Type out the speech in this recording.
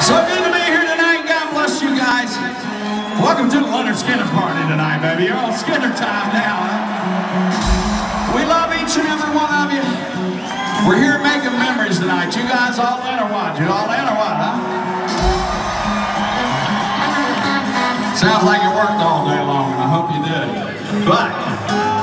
So good to be here tonight. God bless you guys. Welcome to the Lynyrd Skynyrd party tonight, baby. You're all Skynyrd time now. We love each and every one of you. We're here making memories tonight. You guys all in or what? You all in or what, huh? Sounds like you worked all day long, and I hope you did. But